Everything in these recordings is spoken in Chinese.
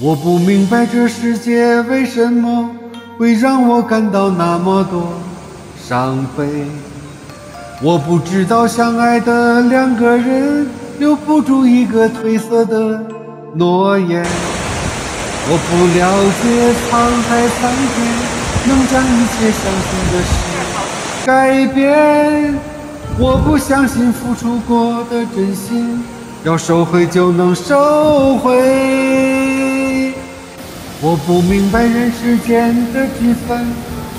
我不明白这世界为什么会让我感到那么多伤悲。我不知道相爱的两个人留不住一个褪色的诺言。我不了解沧海桑田能将一切相信的事改变。我不相信付出过的真心要收回就能收回。我不明白人世间的聚散，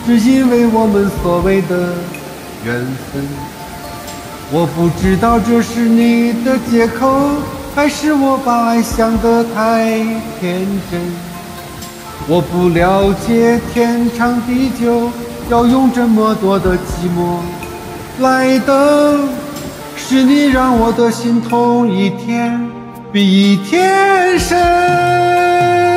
只因为我们所谓的缘分。我不知道这是你的借口，还是我把爱想得太天真。我不了解天长地久，要用这么多的寂寞来等，是你让我的心痛一天比一天深。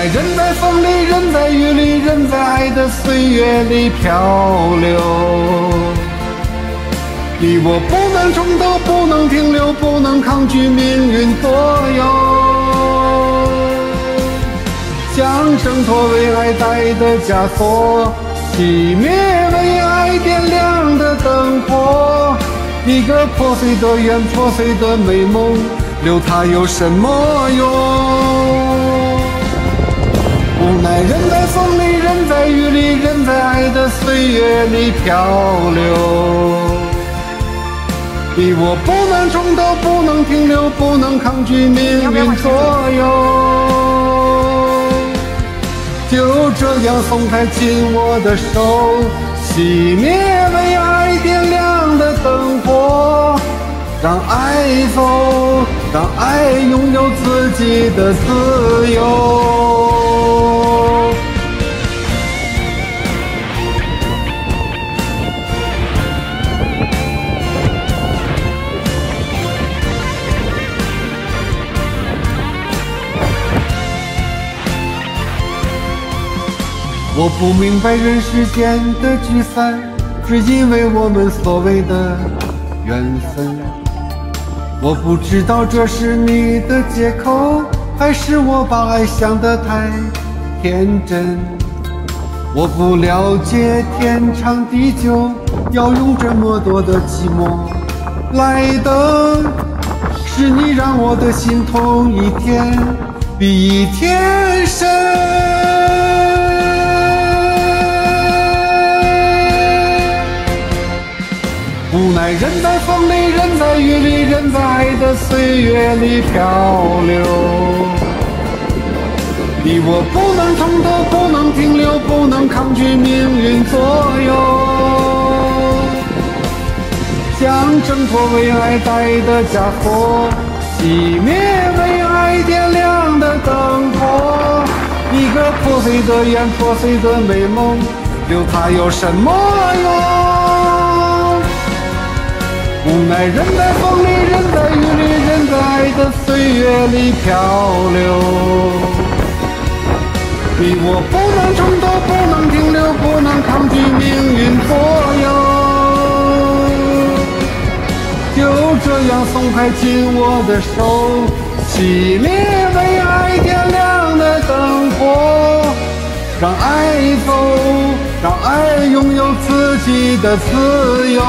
无奈人在风里，人在雨里，人在爱的岁月里漂流。你我不能重头，不能停留，不能抗拒命运左右。将挣脱为爱戴的枷锁，熄灭为爱点亮的灯火。一个破碎的圆，破碎的美梦，留它有什么用？无奈人在风里，人在雨里，人在爱的岁月里漂流。你我不能冲动，不能停留，不能抗拒命运左右。就这样松开紧握的手，熄灭为爱点亮的灯火，让爱走，让爱拥有自己的自由。我不明白人世间的聚散，只因为我们所谓的缘分。我不知道这是你的借口，还是我把爱想得太天真。我不了解天长地久，要用这么多的寂寞来等，是你让我的心痛一天比一天深。人在风里，人在雨里，人在爱的岁月里漂流。你我不能冲动，不能停留，不能抗拒命运左右。想挣脱为爱戴的枷锁，熄灭为爱点亮的灯火。一个破碎的圆，破碎的美梦，留它有什么用？无奈人在风里，人在雨里，人在爱的岁月里漂流。你我不能冲动，不能停留，不能抗拒命运左右。就这样松开紧握的手，熄灭为爱点亮的灯火，让爱走，让爱拥有自己的自由。